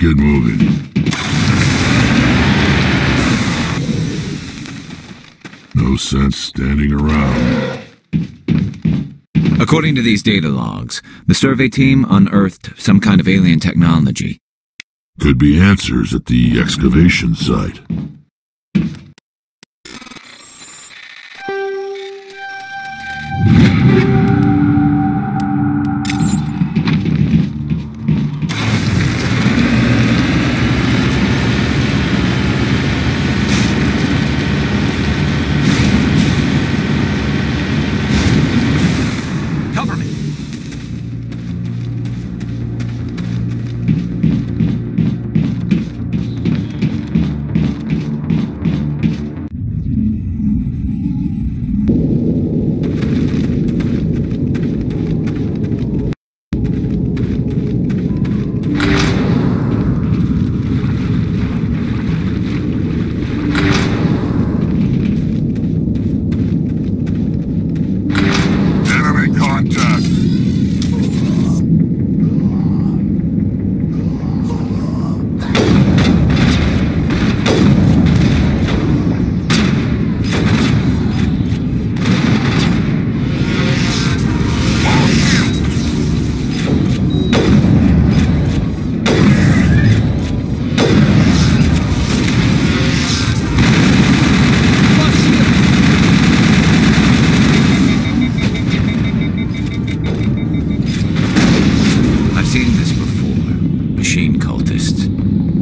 get moving. No sense standing around. According to these data logs, the survey team unearthed some kind of alien technology. Could be answers at the excavation site.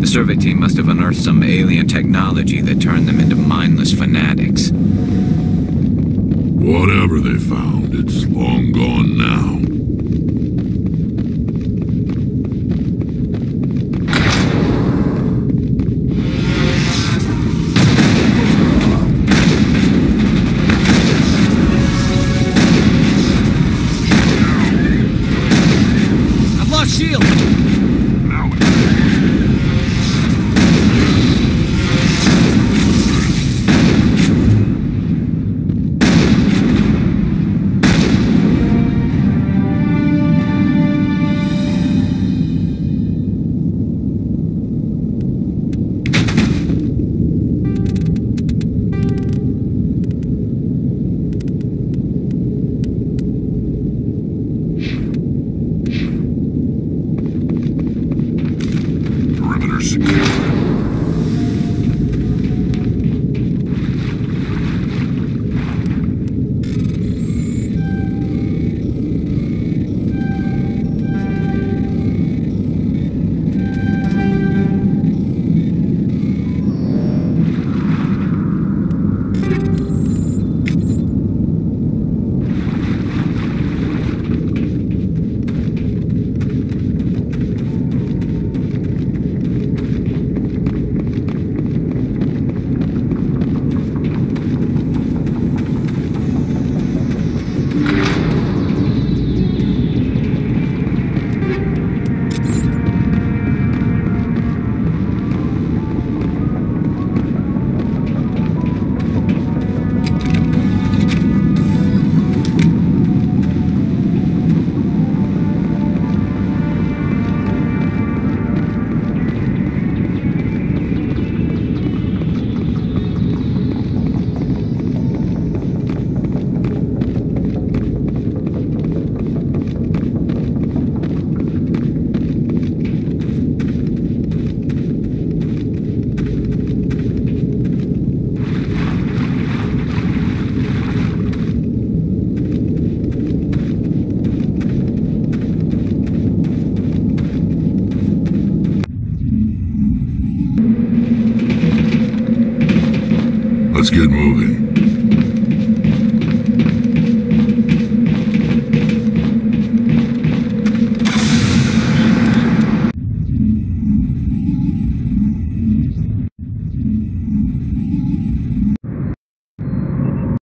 Survey team must have unearthed some alien technology that turned them into mindless fanatics. Whatever they found, it's long gone now. I've lost shield!